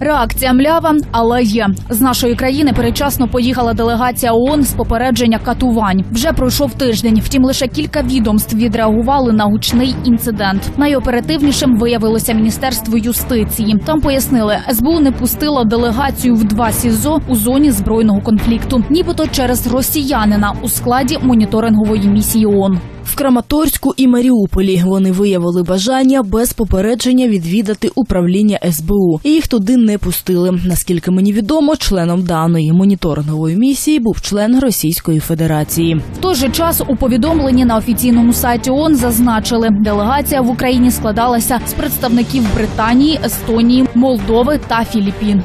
Реакція млява, але є з нашої країни передчасно поїхала делегація ООН з попередження катувань. Вже пройшов тиждень. Втім, лише кілька відомств відреагували на гучний інцидент. Найоперативнішим виявилося міністерство юстиції. Там пояснили, СБУ не пустила делегацію в два СІЗО у зоні збройного конфлікту, нібито через росіянина у складі моніторингової місії ООН. В Краматорську і Маріуполі вони виявили бажання без попередження відвідати управління СБУ. І їх туди не пустили. Наскільки мені відомо, членом даної моніторингової місії був член Російської Федерації. В той же час у повідомленні на офіційному сайті ООН зазначили, делегація в Україні складалася з представників Британії, Естонії, Молдови та Філіппін.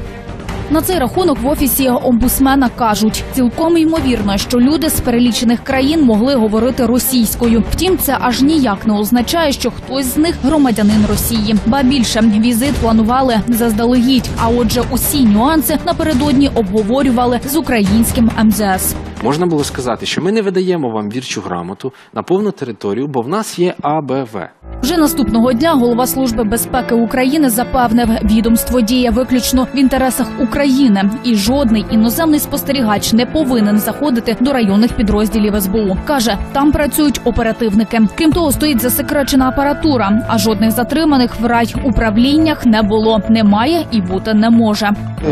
На цей рахунок в офісі омбусмена кажуть, цілком ймовірно, що люди з перелічених країн могли говорити російською. Втім, це аж ніяк не означає, що хтось з них громадянин Росії. Ба більше візит планували заздалегідь. А отже, усі нюанси напередодні обговорювали з українським МЗС. Можна було сказати, що ми не видаємо вам вірчу грамоту на повну територію, бо в нас є АБВ. Вже наступного дня голова служби безпеки України запевнив, відомство діє виключно в інтересах України, і жодний іноземний спостерігач не повинен заходити до районних підрозділів СБУ. каже, там працюють оперативники. Крім того, стоїть засекречена апаратура, а жодних затриманих в райуправліннях не було, немає і бути не може.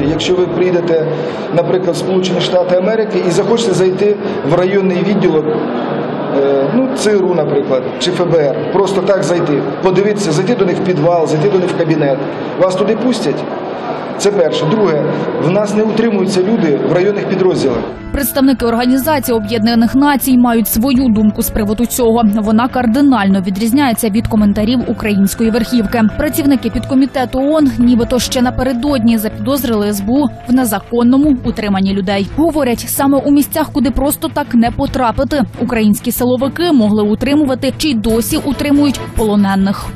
Якщо ви приїдете, наприклад, в Сполучені Штати Америки і захочете зайти в районний відділок, е, ну, ЦРУ, наприклад, чи ФБР, просто так зайти, подивитися, зайти до них в підвал, зайти до них в кабінет, вас туди пустять. Це перше. Друге, в нас не утримуються люди в районних підрозділах. Представники організації Об'єднаних Націй мають свою думку з приводу цього. Вона кардинально відрізняється від коментарів української верхівки. Працівники підкомітету ООН нібито ще напередодні запідозрили СБУ в незаконному утриманні людей. Говорять, саме у місцях, куди просто так не потрапити, українські силовики могли утримувати чи й досі утримують полонених.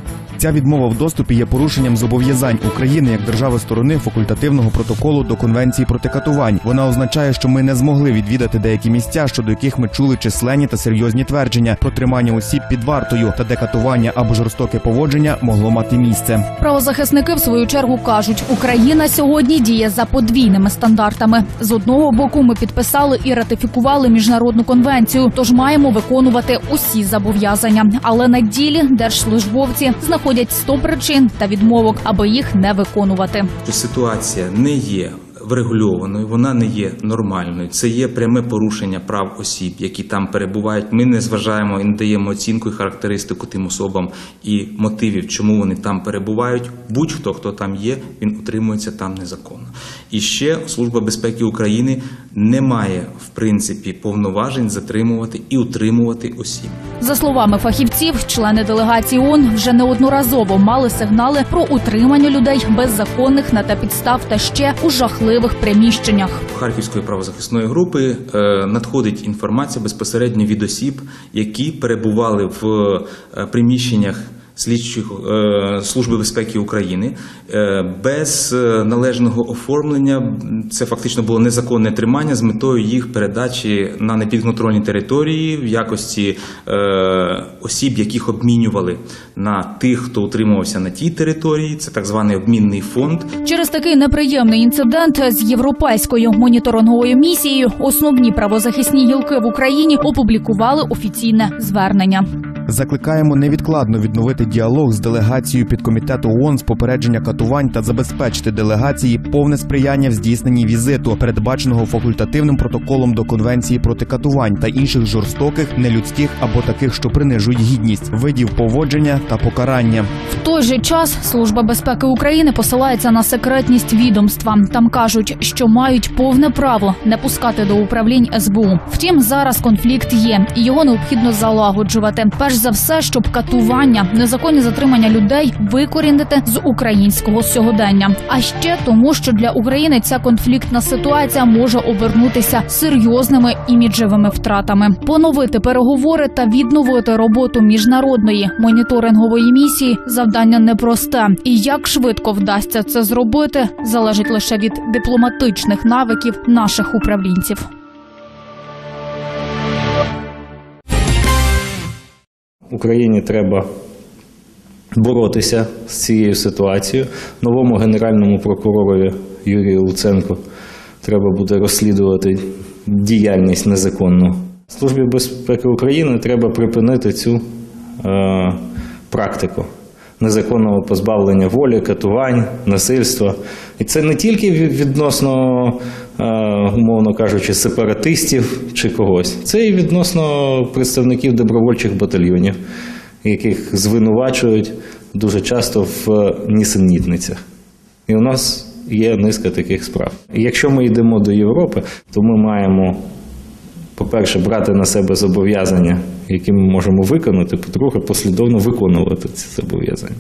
Ця відмова в доступі є порушенням зобов'язань України як держави сторони факультативного протоколу до конвенції проти катувань. Вона означає, що ми не змогли відвідати деякі місця, щодо яких ми чули численні та серйозні твердження про тримання осіб під вартою та де катування або жорстоке поводження могло мати місце. Правозахисники в свою чергу кажуть, Україна сьогодні діє за подвійними стандартами. З одного боку, ми підписали і ратифікували міжнародну конвенцію, тож маємо виконувати усі зобов'язання. Але на ділі держслужбовці знаходять 100 причин та відмовок, аби їх не виконувати. ситуація не є врегульованою, вона не є нормальною. Це є пряме порушення прав осіб, які там перебувають. Ми не зважаємо і не даємо оцінку і характеристику тим особам і мотивів, чому вони там перебувають. Будь-хто, хто там є, він утримується там незаконно. І ще Служба безпеки України не має в принципі повноважень затримувати і утримувати осіб. За словами фахівців, члени делегації ООН вже неодноразово мали сигнали про утримання людей без законних на та підстав та ще у жахливих приміщеннях. Харківської правозахисної групи е, надходить інформація безпосередньо від осіб, які перебували в е, приміщеннях слідчих е, служби безпеки України е, без е, належного оформлення. Це фактично було незаконне тримання з метою їх передачі на непідконтрольні території в якості осіб, яких обмінювали на тих, хто утримувався на тій території. Це так званий обмінний фонд. Через такий неприємний інцидент з європейською моніторинговою місією основні правозахисні гілки в Україні опублікували офіційне звернення. Закликаємо невідкладно відновити діалог з делегацією підкомітету ООН з попередження катувань та забезпечити делегації повне сприяння в здійсненні візиту, передбаченого факультативним протоколом до конвенції проти катувань та інших жорстоких, нелюдських або таких, що принижують гідність, видів поводження та покарання. В той же час Служба безпеки України посилається на секретність відомства. Там кажуть, що мають повне право не пускати до управлінь СБУ. Втім, зараз конфлікт є, і його необхідно залагоджувати. Перш за все, щоб катування, незаконні затримання людей викорінити з українського сьогодення. А ще тому, що для України ця конфліктна ситуація може обернутися серйозними іміджевими втратами. Поновити переговори та відновити роботу міжнародної моніторингової місії завдання непросте. І як швидко вдасться це зробити, залежить лише від дипломатичних навиків наших управлінців. Україні треба боротися з цією ситуацією. Новому генеральному прокуророві Юрію Луценку треба буде розслідувати діяльність незаконну. Службі безпеки України треба припинити цю е, практику незаконного позбавлення волі, катувань, насильства. І це не тільки ві- відносно, умовно кажучи, сепаратистів чи когось, це і відносно представників добровольчих батальйонів, яких звинувачують дуже часто в нісенітницях. І у нас є низка таких справ. Якщо ми йдемо до Європи, то ми маємо, по-перше, брати на себе зобов'язання, які ми можемо виконати, по-друге, послідовно виконувати ці зобов'язання.